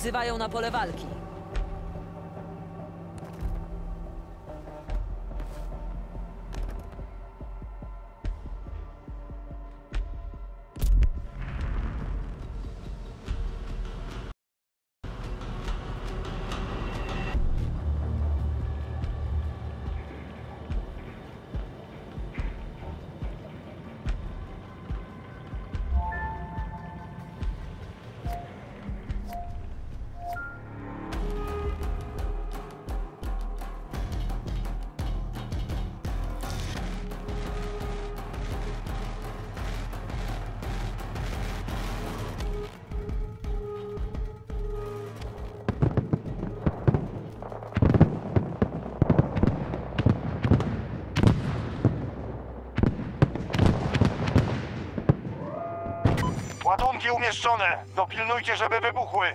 wzywają na pole walki. Ładunki umieszczone. Dopilnujcie, żeby wybuchły.